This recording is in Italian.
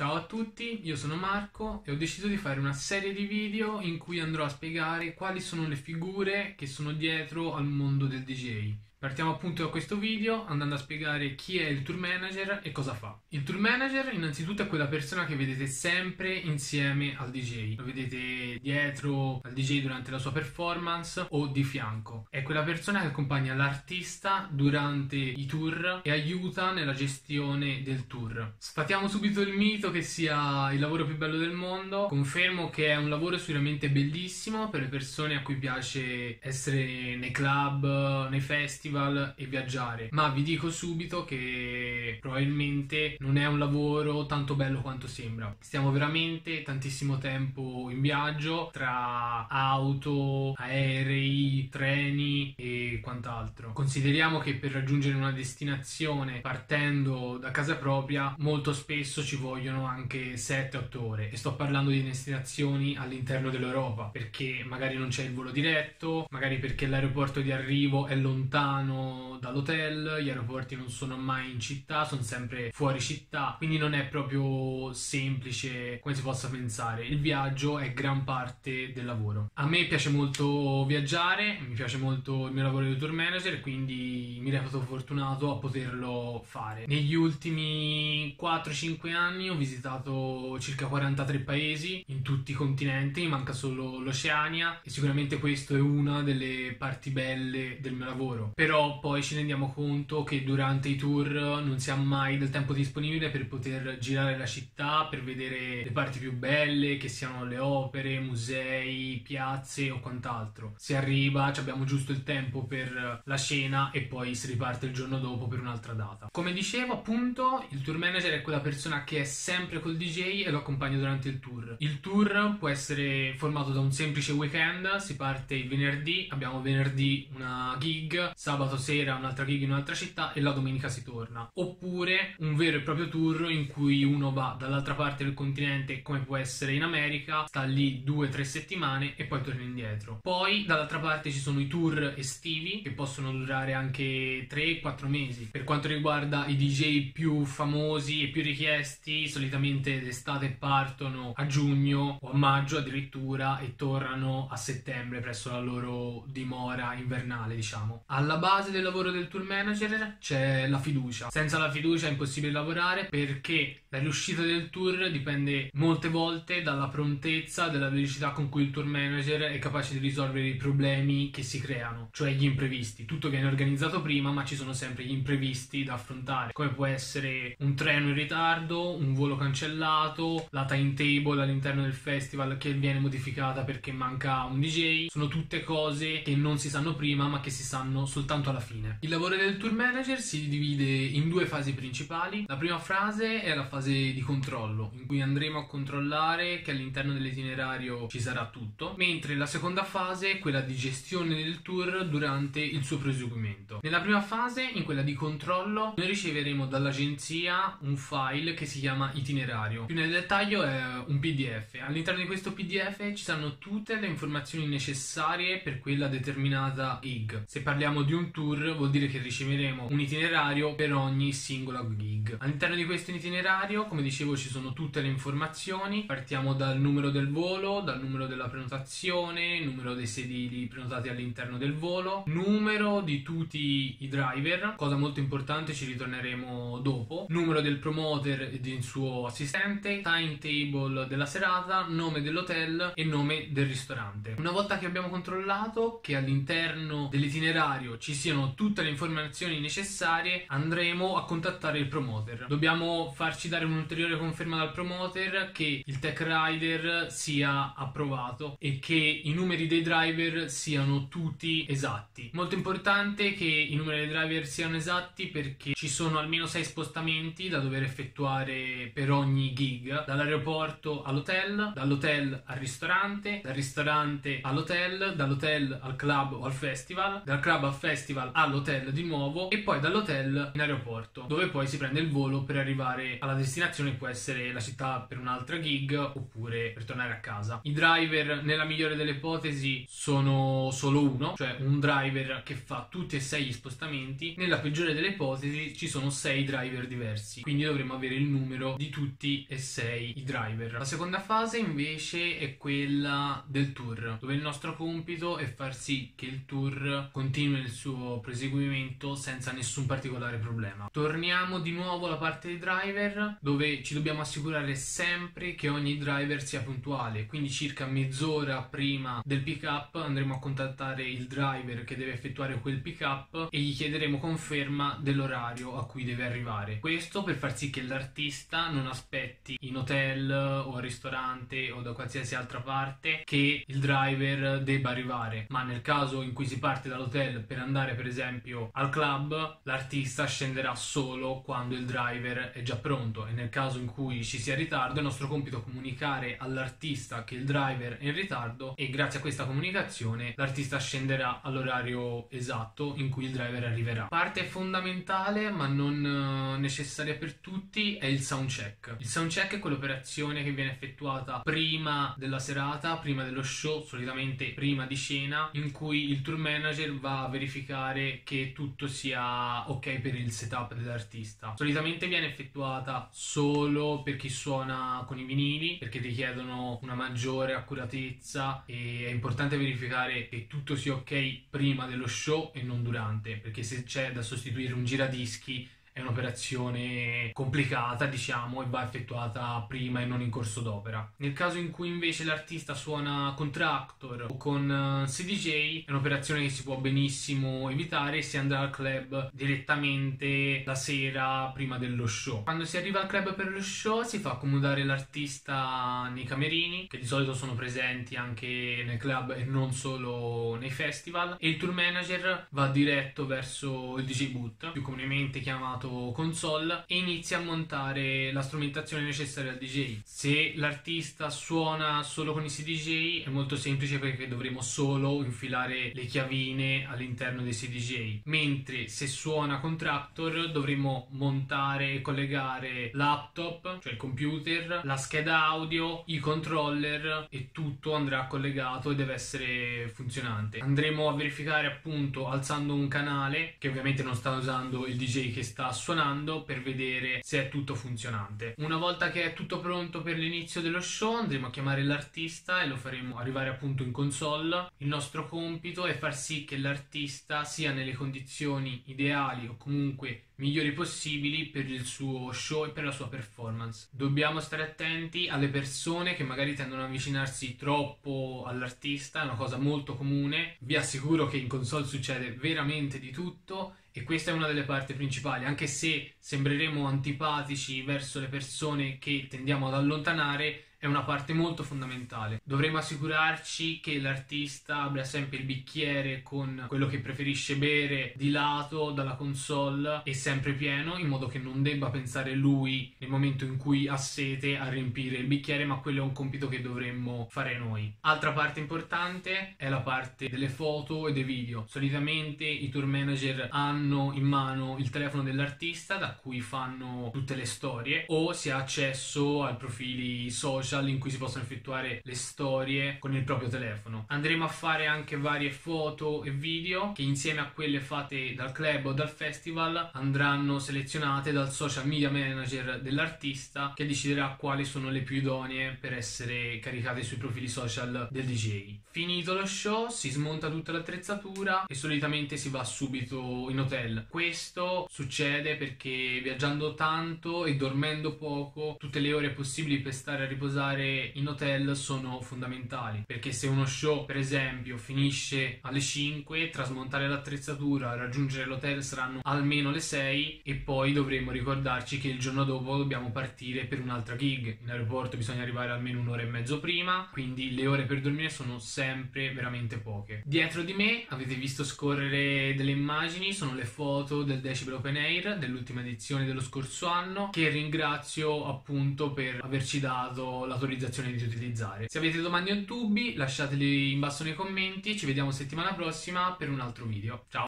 Ciao a tutti, io sono Marco e ho deciso di fare una serie di video in cui andrò a spiegare quali sono le figure che sono dietro al mondo del DJ. Partiamo appunto da questo video andando a spiegare chi è il tour manager e cosa fa. Il tour manager innanzitutto è quella persona che vedete sempre insieme al DJ. Lo vedete dietro al DJ durante la sua performance o di fianco. È quella persona che accompagna l'artista durante i tour e aiuta nella gestione del tour. Sfatiamo subito il mito che sia il lavoro più bello del mondo. Confermo che è un lavoro sicuramente bellissimo per le persone a cui piace essere nei club, nei festival festival e viaggiare, ma vi dico subito che probabilmente non è un lavoro tanto bello quanto sembra. Stiamo veramente tantissimo tempo in viaggio tra auto, aerei, treni e quant'altro. Consideriamo che per raggiungere una destinazione partendo da casa propria molto spesso ci vogliono anche 7-8 ore e sto parlando di destinazioni all'interno dell'Europa perché magari non c'è il volo diretto, magari perché l'aeroporto di arrivo è lontano lontano dall'hotel, gli aeroporti non sono mai in città, sono sempre fuori città, quindi non è proprio semplice come si possa pensare. Il viaggio è gran parte del lavoro. A me piace molto viaggiare, mi piace molto il mio lavoro di tour manager, quindi mi reputo fortunato a poterlo fare. Negli ultimi 4-5 anni ho visitato circa 43 paesi in tutti i continenti, manca solo l'Oceania e sicuramente questo è una delle parti belle del mio lavoro. Per però poi ci rendiamo conto che durante i tour non si ha mai del tempo disponibile per poter girare la città, per vedere le parti più belle, che siano le opere, musei, piazze o quant'altro. Si arriva, abbiamo giusto il tempo per la cena e poi si riparte il giorno dopo per un'altra data. Come dicevo, appunto, il tour manager è quella persona che è sempre col DJ e lo accompagna durante il tour. Il tour può essere formato da un semplice weekend, si parte il venerdì, abbiamo venerdì una gig, sabato sabato sera un'altra gig in un'altra città e la domenica si torna. Oppure un vero e proprio tour in cui uno va dall'altra parte del continente, come può essere in America, sta lì due o tre settimane e poi torna indietro. Poi dall'altra parte ci sono i tour estivi che possono durare anche 3-4 mesi. Per quanto riguarda i DJ più famosi e più richiesti, solitamente d'estate partono a giugno o a maggio addirittura e tornano a settembre presso la loro dimora invernale, diciamo. Alla base base del lavoro del tour manager c'è la fiducia. Senza la fiducia è impossibile lavorare perché la riuscita del tour dipende molte volte dalla prontezza, dalla velocità con cui il tour manager è capace di risolvere i problemi che si creano, cioè gli imprevisti. Tutto viene organizzato prima, ma ci sono sempre gli imprevisti da affrontare, come può essere un treno in ritardo, un volo cancellato, la timetable all'interno del festival che viene modificata perché manca un DJ. Sono tutte cose che non si sanno prima, ma che si sanno soltanto soltanto alla fine. Il lavoro del tour manager si divide in due fasi principali. La prima fase è la fase di controllo, in cui andremo a controllare che all'interno dell'itinerario ci sarà tutto, mentre la seconda fase è quella di gestione del tour durante il suo proseguimento. Nella prima fase, in quella di controllo, noi riceveremo dall'agenzia un file che si chiama itinerario. Più nel dettaglio è un PDF. All'interno di questo PDF ci saranno tutte le informazioni necessarie per quella determinata gig. Se parliamo di un tour vuol dire che riceveremo un itinerario per ogni singola gig. All'interno di questo itinerario, come dicevo, ci sono tutte le informazioni. Partiamo dal numero del volo, dal numero della prenotazione, numero dei sedili prenotati all'interno del volo, numero di tutti i driver, cosa molto importante, ci ritorneremo dopo, numero del promoter e del suo assistente, timetable della serata, nome dell'hotel e nome del ristorante. Una volta che abbiamo controllato che all'interno dell'itinerario ci siano tutte le informazioni necessarie, andremo a contattare il promoter. Dobbiamo farci dare un'ulteriore conferma dal promoter che il tech rider sia approvato e che i numeri dei driver siano tutti esatti. Molto importante che i numeri dei driver siano esatti perché ci sono almeno 6 spostamenti da dover effettuare per ogni gig, dall'aeroporto all'hotel, dall'hotel al ristorante, dal ristorante all'hotel, dall'hotel al club o al festival, dal club al festival festival all'hotel di nuovo e poi dall'hotel in aeroporto, dove poi si prende il volo per arrivare alla destinazione, può essere la città per un'altra gig oppure per tornare a casa. I driver, nella migliore delle ipotesi, sono solo uno, cioè un driver che fa tutti e sei gli spostamenti. Nella peggiore delle ipotesi ci sono sei driver diversi, quindi dovremo avere il numero di tutti e sei i driver. La seconda fase invece è quella del tour, dove il nostro compito è far sì che il tour continui il suo proseguimento senza nessun particolare problema. Torniamo di nuovo alla parte dei driver, dove ci dobbiamo assicurare sempre che ogni driver sia puntuale, quindi circa mezz'ora prima del pick up andremo a contattare il driver che deve effettuare quel pick up e gli chiederemo conferma dell'orario a cui deve arrivare. Questo per far sì che l'artista non aspetti in hotel o al ristorante o da qualsiasi altra parte che il driver debba arrivare, ma nel caso in cui si parte dall'hotel per andare per esempio al club, l'artista scenderà solo quando il driver è già pronto e nel caso in cui ci sia ritardo è nostro compito comunicare all'artista che il driver è in ritardo e grazie a questa comunicazione l'artista scenderà all'orario esatto in cui il driver arriverà. Parte fondamentale ma non eh, necessaria per tutti è il sound check. Il sound check è quell'operazione che viene effettuata prima della serata, prima dello show, solitamente prima di scena, in cui il tour manager va a verificare che tutto sia ok per il setup dell'artista. Solitamente viene effettuata solo per chi suona con i vinili perché richiedono una maggiore accuratezza e è importante verificare che tutto sia ok prima dello show e non durante perché se c'è da sostituire un giradischi è un'operazione complicata, diciamo, e va effettuata prima e non in corso d'opera. Nel caso in cui invece l'artista suona con Tractor o con eh, CDJ, è un'operazione che si può benissimo evitare e si andrà al club direttamente la sera prima dello show. Quando si arriva al club per lo show si fa accomodare l'artista nei camerini, che di solito sono presenti anche nel club e non solo nei festival, e il tour manager va diretto verso il DJ boot, più comunemente chiamato console e inizia a montare la strumentazione necessaria al DJ. Se l'artista suona solo con i CDJ è molto semplice perché dovremo solo infilare le chiavine all'interno dei CDJ, mentre se suona con Tractor dovremo montare e collegare laptop, cioè il computer, la scheda audio, i controller e tutto andrà collegato e deve essere funzionante. Andremo a verificare appunto alzando un canale che ovviamente non sta usando il DJ che sta suonando per vedere se è tutto funzionante. Una volta che è tutto pronto per l'inizio dello show andremo a chiamare l'artista e lo faremo arrivare appunto in console. Il nostro compito è far sì che l'artista sia nelle condizioni ideali o comunque migliori possibili per il suo show e per la sua performance. Dobbiamo stare attenti alle persone che magari tendono ad avvicinarsi troppo all'artista, è una cosa molto comune. Vi assicuro che in console succede veramente di tutto e questa è una delle parti principali, anche se sembreremo antipatici verso le persone che tendiamo ad allontanare, è una parte molto fondamentale. Dovremmo assicurarci che l'artista abbia sempre il bicchiere con quello che preferisce bere di lato dalla console e sempre pieno, in modo che non debba pensare lui nel momento in cui ha sete a riempire il bicchiere, ma quello è un compito che dovremmo fare noi. Altra parte importante è la parte delle foto e dei video. Solitamente i tour manager hanno in mano il telefono dell'artista da cui fanno tutte le storie o si ha accesso ai profili social social in cui si possono effettuare le storie con il proprio telefono. Andremo a fare anche varie foto e video che insieme a quelle fatte dal club o dal festival andranno selezionate dal social media manager dell'artista che deciderà quali sono le più idonee per essere caricate sui profili social del DJ. Finito lo show si smonta tutta l'attrezzatura e solitamente si va subito in hotel. Questo succede perché viaggiando tanto e dormendo poco tutte le ore possibili per stare a riposare usare in hotel sono fondamentali perché se uno show per esempio finisce alle 5 trasmontare l'attrezzatura raggiungere l'hotel saranno almeno le 6 e poi dovremo ricordarci che il giorno dopo dobbiamo partire per un'altra gig. In aeroporto bisogna arrivare almeno un'ora e mezzo prima quindi le ore per dormire sono sempre veramente poche. Dietro di me avete visto scorrere delle immagini sono le foto del Decibel Open Air dell'ultima edizione dello scorso anno che ringrazio appunto per averci dato l'autorizzazione di utilizzare. Se avete domande o dubbi lasciateli in basso nei commenti, ci vediamo settimana prossima per un altro video. Ciao!